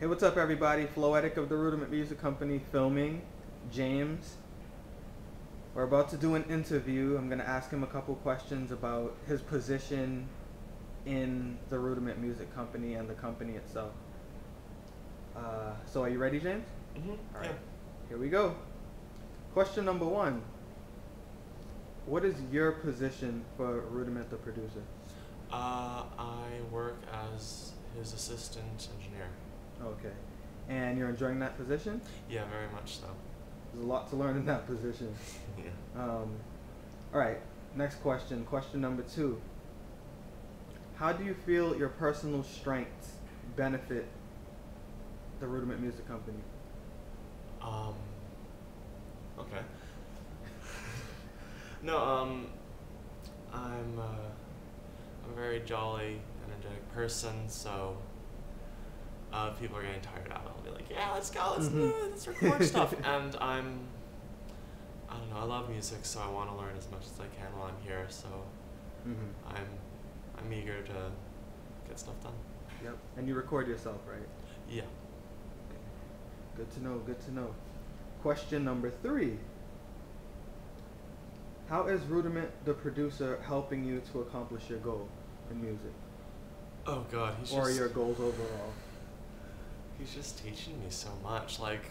Hey, what's up, everybody? Floetic of the Rudament Music Company filming. James. We're about to do an interview. I'm going to ask him a couple questions about his position in the Rudament Music Company and the company itself. Uh, so, are you ready, James? Mm-hmm. All right. Here we go. Question number one What is your position for Rudament the producer? Uh, I work as his assistant engineer. Okay. And you're enjoying that position? Yeah, very much so. There's a lot to learn in that position. yeah. Um, all right. Next question. Question number two. How do you feel your personal strengths benefit the Rudament Music Company? Um. Okay. no, um, I'm uh, I'm a very jolly, energetic person, so uh, people are getting tired out, I'll be like, yeah, let's go, let's Mhm. it, let's record stuff. And I'm, I don't know, I love music, so I want to learn as much as I can while I'm here. So Mm-hmm. I'm, I'm eager to get stuff done. Yep. And you record yourself, right? Yeah. Good to know. Good to know. Question number three. How is Rudament the producer helping you to accomplish your goal in music, Oh God, he's or just your goals overall? He's just teaching me so much. Like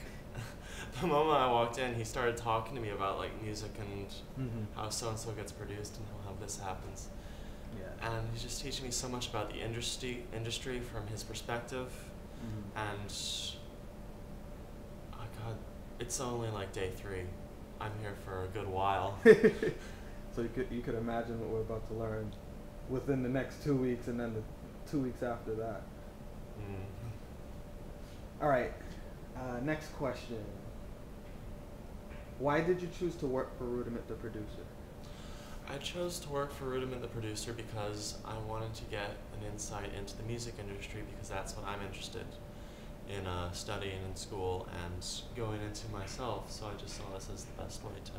the moment I walked in, he started talking to me about like music and Mm-hmm. how so and so gets produced and how this happens. Yeah. And he's just teaching me so much about the industry industry from his perspective. Mhm. And oh God, it's only like day three. I'm here for a good while. so you could you could imagine what we're about to learn within the next two weeks, and then the two weeks after that. Mm. All right. Uh, next question. Why did you choose to work for Rudament the producer? I chose to work for Rudament the producer because I wanted to get an insight into the music industry because that's what I'm interested in uh, studying in school and going into myself. So I just saw this as the best way to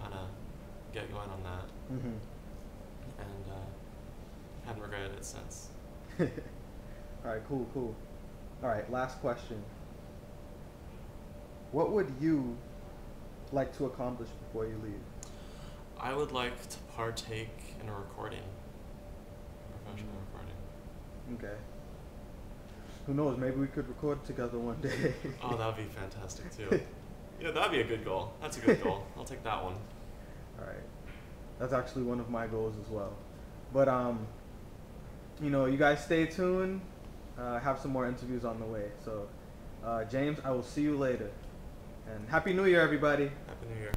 kind of get going on that Mm-hmm. and uh, haven't regretted it since. All right, cool, cool. All right, last question. What would you like to accomplish before you leave? I would like to partake in a recording, a professional recording. Okay. Who knows? Maybe we could record together one day. Oh, that would be fantastic too. Yeah, that'd be a good goal. That's a good goal. I'll take that one. All right. That's actually one of my goals as well. But um, you know, you guys stay tuned. Uh, I have some more interviews on the way. So, uh, James, I will see you later. And happy New Year, everybody. Happy New Year.